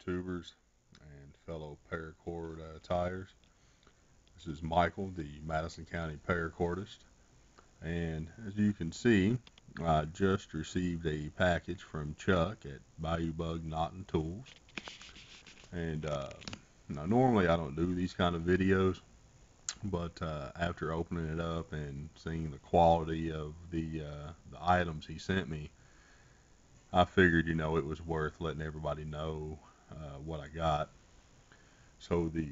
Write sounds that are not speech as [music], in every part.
YouTubers and fellow paracord uh, tires. This is Michael, the Madison County paracordist. And as you can see, I just received a package from Chuck at Bayou Bug Knot and Tools. And uh, now, normally I don't do these kind of videos, but uh, after opening it up and seeing the quality of the, uh, the items he sent me, I figured, you know, it was worth letting everybody know uh, what I got. So the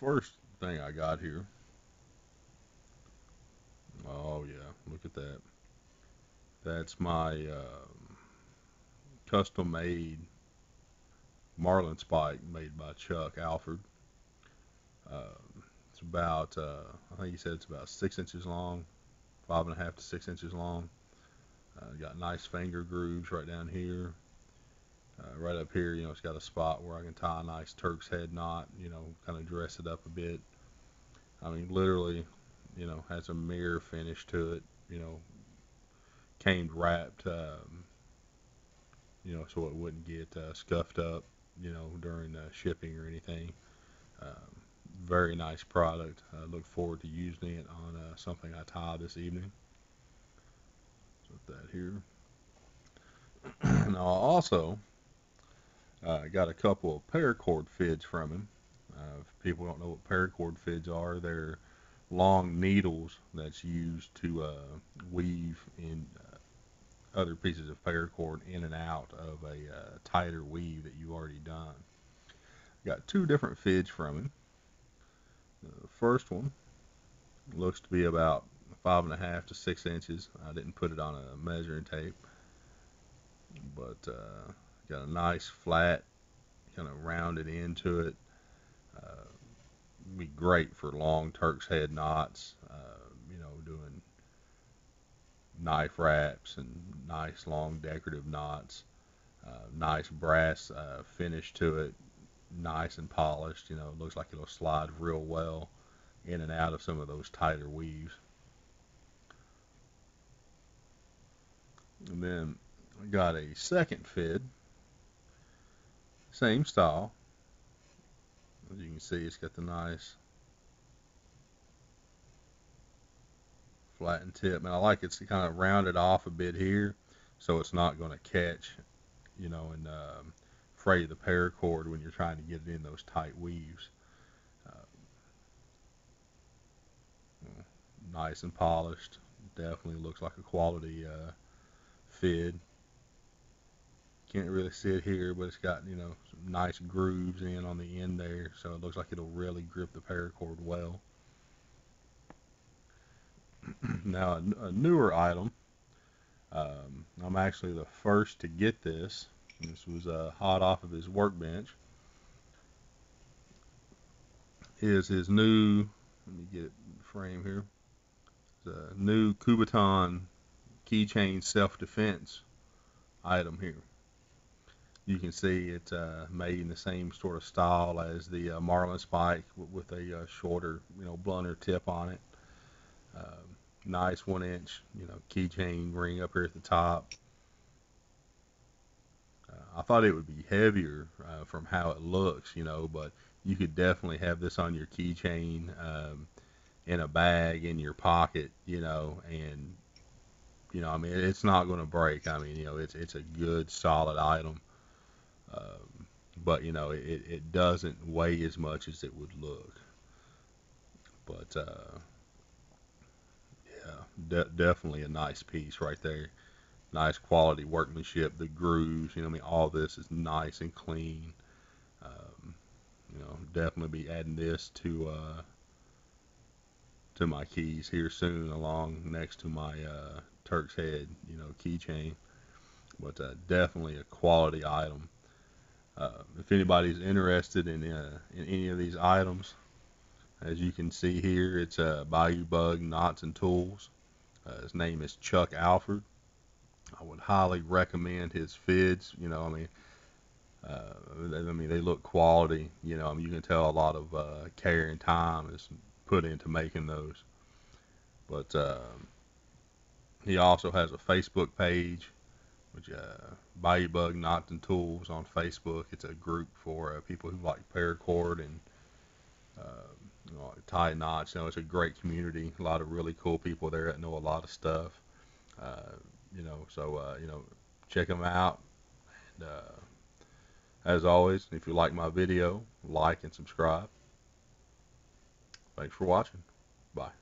first thing I got here, oh yeah, look at that. That's my um, custom made Marlin spike made by Chuck Alford. Um, it's about, uh, I think he said it's about six inches long, five and a half to six inches long. Uh, got nice finger grooves right down here. Uh, right up here, you know, it's got a spot where I can tie a nice Turk's head knot, you know, kind of dress it up a bit. I mean, literally, you know, has a mirror finish to it, you know, came wrapped, um, you know, so it wouldn't get uh, scuffed up, you know, during uh, shipping or anything. Um, very nice product. I look forward to using it on uh, something I tie this evening that here. [clears throat] now also uh, got a couple of paracord fids from him. Uh, if people don't know what paracord fids are, they're long needles that's used to uh, weave in uh, other pieces of paracord in and out of a uh, tighter weave that you've already done. Got two different fids from him. The first one looks to be about five and a half to six inches. I didn't put it on a measuring tape, but uh, got a nice flat, kind of rounded into it. Uh, be great for long Turk's head knots. Uh, you know, doing knife wraps and nice long decorative knots. Uh, nice brass uh, finish to it, nice and polished. You know, looks like it'll slide real well in and out of some of those tighter weaves. And then I got a second fid, same style. As you can see, it's got the nice flattened tip. And I like it's kind of rounded off a bit here, so it's not going to catch, you know, and um, fray the paracord when you're trying to get it in those tight weaves. Uh, nice and polished. Definitely looks like a quality uh, fid. Can't really see it here, but it's got, you know, some nice grooves in on the end there, so it looks like it'll really grip the paracord well. [clears throat] now, a, a, newer item. Um, I'm actually the first to get this. This was uh, hot off of his workbench. Is his new, let me get frame here, the new Kubotan keychain self-defense item here. You can see it's uh, made in the same sort of style as the uh, Marlin Spike with a uh, shorter, you know, blunter tip on it. Um, nice one inch, you know, keychain ring up here at the top. Uh, I thought it would be heavier uh, from how it looks, you know, but you could definitely have this on your keychain um, in a bag in your pocket, you know, and you know, I mean, it's not going to break. I mean, you know, it's it's a good solid item, um, but you know, it it doesn't weigh as much as it would look. But uh, yeah, de- definitely a nice piece right there. Nice quality workmanship. The grooves, you know, I mean, all this is nice and clean. Um, you know, definitely be adding this to uh, to my keys here soon, along next to my uh, Turk's head, you know, keychain. But uh, definitely a quality item. Uh, if anybody's interested in uh, in any of these items, as you can see here, it's uh, Bayou Bug Knots and Tools. Uh, his name is Chuck Alford. I would highly recommend his fids. You know, I mean, uh, I mean they look quality. You know, I mean you can tell a lot of uh, care and time is put into making those. But um, he also has a Facebook page which uh, Bayou Bug Knots and Tools on Facebook. It's a group for uh, people who like paracord and uh, you know, tie knots. You know, it's a great community. A lot of really cool people there that know a lot of stuff. Uh, you know, so uh, you know, check them out. And uh, as always, if you like my video, like and subscribe. Thanks for watching. Bye.